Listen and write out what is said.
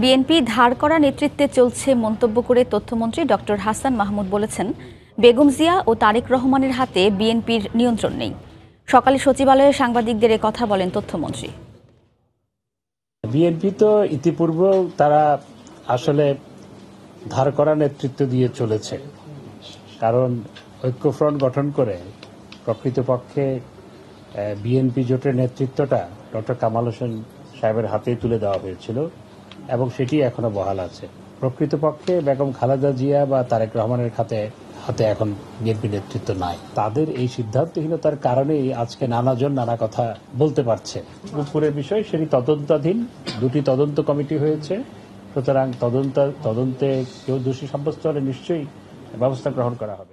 BNP ধার করা নেতৃত্বে চলছে মন্তব্য করে তথ্যমন্ত্রী ডক্টর হাসান মাহমুদ বলেছেন, বেগম জিয়া ও তারেক রহমানের হাতে বিএনপির নিয়ন্ত্রণ নেই। সকালে সচিবালয়ে সাংবাদিকদের কথা বলেন তথ্যমন্ত্রী। বিএনপি তো ইতিপূর্বেও তারা আসলে ধার করা নেতৃত্ব দিয়ে চলেছে। কারণ ঐক্যফ্রন্ট গঠন করে প্রকৃতপক্ষে বিএনপি জোটের নেতৃত্বটা ডক্টর কামাল হোসেন সাহেবের হাতেই তুলে দেওয়া হয়েছিল। এবং সেটি এখনও বহাল আছে। প্রকৃতপক্ষে বেগম খালেদা জিয়া বা তারেক রহমানের হাতে হাতে এখন বিএনপি নেতৃত্ব নাই। তাদের এই সিদ্ধান্তহীনতার কারণেই আজকে নানাজন নানা কথা বলতে পারছে। উপরের বিষয়, সেটি তদন্তাধীন। দুটি তদন্ত কমিটি হয়েছে। সুতরাং তদন্ত তদন্তে কেউ দোষী সাব্যস্ত হলে নিশ্চয়ই ব্যবস্থা গ্রহণ করা হবে।